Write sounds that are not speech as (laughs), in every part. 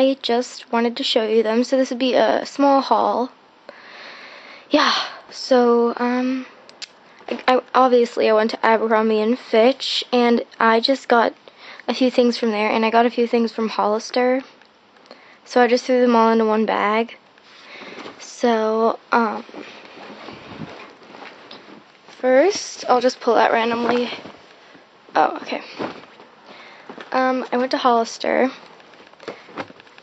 I just wanted to show you them. So this would be a small haul. Yeah, so, um, I, I, obviously I went to Abercrombie and Fitch, and I just got a few things from there, and I got a few things from Hollister. So I just threw them all into one bag. So, um, first, I'll just pull out randomly. Oh, okay. Um, I went to Hollister.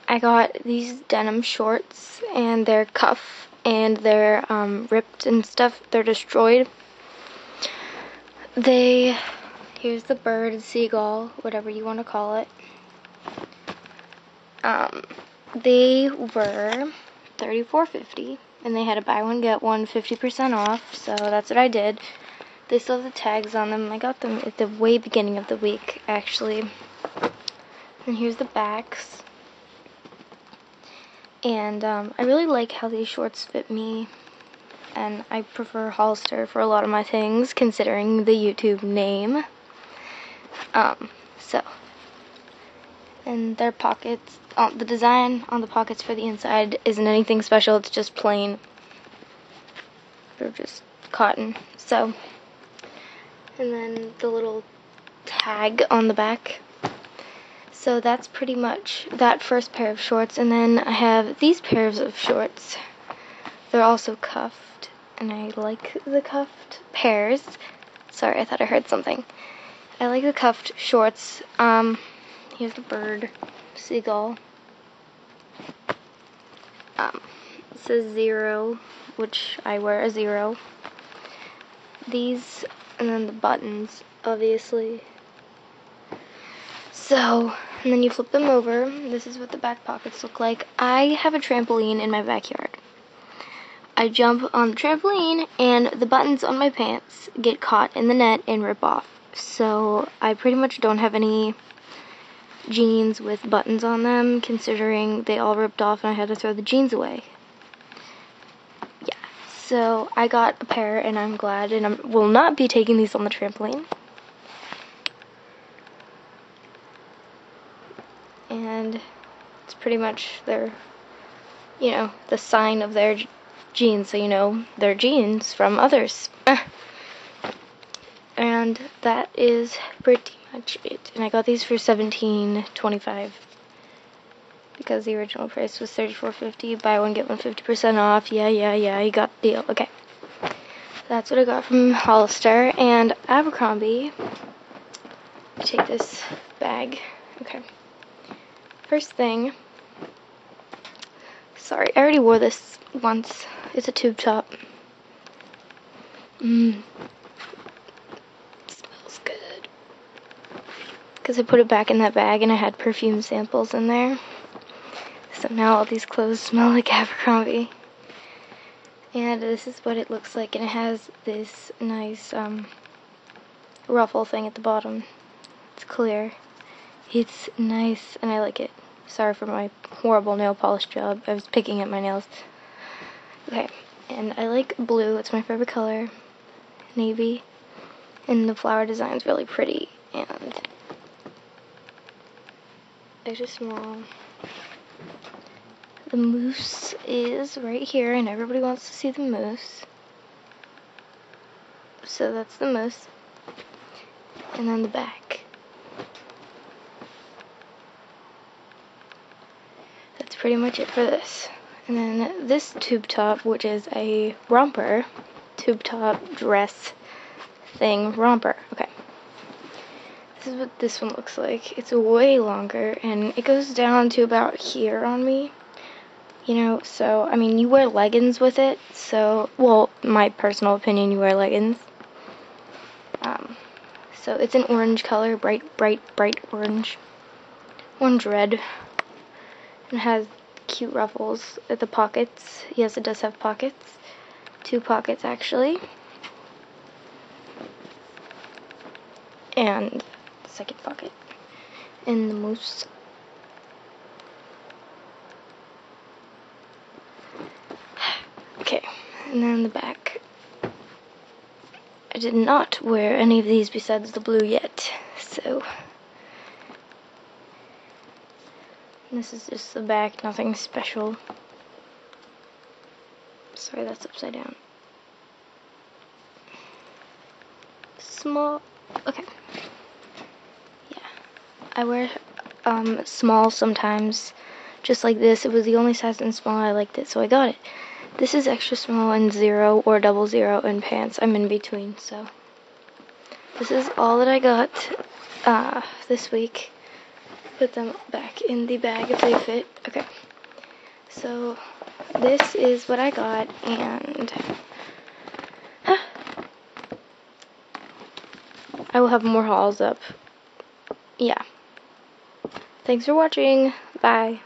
I got these denim shorts, and they're cuff, and they're um, ripped and stuff. They're destroyed. They, here's the bird, seagull, whatever you want to call it. Um, they were $34.50, and they had a buy one get one 50% off. So that's what I did. They still have the tags on them. I got them at the way beginning of the week, actually. And here's the backs. And um, I really like how these shorts fit me. And I prefer Hollister for a lot of my things, considering the YouTube name. Um, so. And their pockets, uh, the design on the pockets for the inside isn't anything special, it's just plain. They're just cotton. So, and then the little tag on the back. So that's pretty much that first pair of shorts. And then I have these pairs of shorts. They're also cuffed, and I like the cuffed pairs. Sorry, I thought I heard something. I like the cuffed shorts. Um, here's the bird, seagull. Um, it says zero, which I wear a zero. These and then the buttons, obviously. So, and then you flip them over. This is what the back pockets look like. I have a trampoline in my backyard. I jump on the trampoline, and the buttons on my pants get caught in the net and rip off. So, I pretty much don't have any jeans with buttons on them, considering they all ripped off and I had to throw the jeans away. Yeah, so I got a pair and I'm glad and I will not be taking these on the trampoline. And it's pretty much their, you know, the sign of their jeans, so you know their jeans from others. (laughs) and that is pretty much it. And I got these for $17.25 because the original price was $34.50. Buy one, get one 50% off. Yeah, yeah, yeah, you got the deal. Okay. That's what I got from Hollister and Abercrombie. Take this bag. Okay. First thing. Sorry, I already wore this once. It's a tube top. Mmm. Smells good. Because I put it back in that bag and I had perfume samples in there. So now all these clothes smell like (laughs) Abercrombie. And this is what it looks like, and it has this nice um, ruffle thing at the bottom. It's clear. It's nice, and I like it. Sorry for my horrible nail polish job. I was picking at my nails. Okay, and I like blue. It's my favorite color. Navy. And the flower design is really pretty, and I just small. The moose is right here, and everybody wants to see the moose. So that's the moose. And then the back. That's pretty much it for this. And then this tube top, which is a romper, tube top dress thing, romper. Okay. This is what this one looks like. It's way longer, and it goes down to about here on me you know, so, I mean, you wear leggings with it, so, well, my personal opinion, you wear leggings. Um, so it's an orange color, bright, bright, bright orange. Orange red. It has cute ruffles at the pockets. Yes, it does have pockets. Two pockets, actually. And second pocket. in the moose. (sighs) Okay, and then the back. I did not wear any of these besides the blue yet, so This is just the back, nothing special. Sorry, that's upside down. Small. Okay. Yeah. I wear um, small sometimes, just like this. It was the only size in small I liked it, so I got it. This is extra small and zero or double zero in pants. I'm in between, so. This is all that I got uh, this week. Put them back in the bag if they fit. Okay. So, this is what I got, and (gasps) I will have more hauls up. Yeah. Thanks for watching. Bye.